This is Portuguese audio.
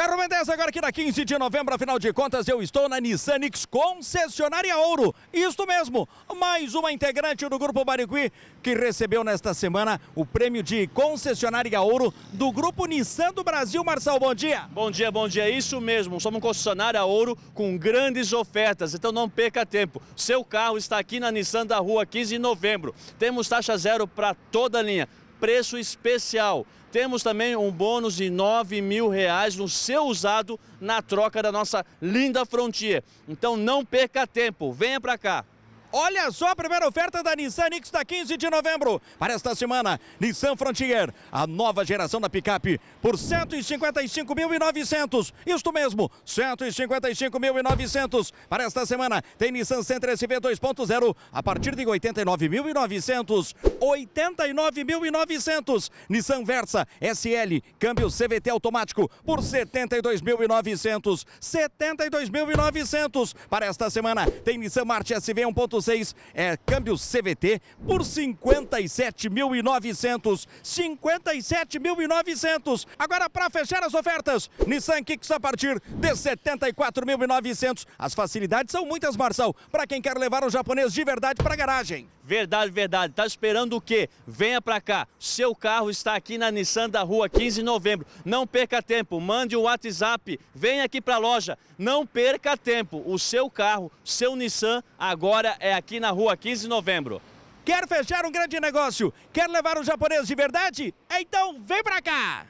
Carro Mendes, agora aqui na 15 de novembro, afinal de contas, eu estou na Nissan Nix Concessionária Ouro. Isto mesmo, mais uma integrante do Grupo Barigui que recebeu nesta semana o prêmio de concessionária Ouro do Grupo Nissan do Brasil. Marcel, bom dia. Bom dia, bom dia. Isso mesmo, somos um concessionária Ouro com grandes ofertas, então não perca tempo. Seu carro está aqui na Nissan da Rua 15 de novembro. Temos taxa zero para toda a linha preço especial. Temos também um bônus de 9 mil reais no seu usado na troca da nossa linda Frontier. Então não perca tempo, venha para cá. Olha só a primeira oferta da Nissan Nix da 15 de novembro. Para esta semana, Nissan Frontier, a nova geração da picape, por 155.900. Isto mesmo, 155.900. Para esta semana, tem Nissan Sentra SV 2.0 a partir de 89.900. 89.900. Nissan Versa SL, câmbio CVT automático, por 72.900. 72.900. Para esta semana, tem Nissan March SV 1.0 6 é câmbio CVT por 57.900. 57.900. Agora para fechar as ofertas, Nissan Kicks a partir de 74.900. As facilidades são muitas, Marçal, para quem quer levar um japonês de verdade para garagem. Verdade, verdade. Tá esperando o quê? Venha para cá. Seu carro está aqui na Nissan da Rua 15 de novembro. Não perca tempo. Mande o um WhatsApp. Venha aqui para a loja. Não perca tempo. O seu carro, seu Nissan, agora é aqui na Rua 15 de novembro. Quer fechar um grande negócio? Quer levar um japonês de verdade? Então vem para cá!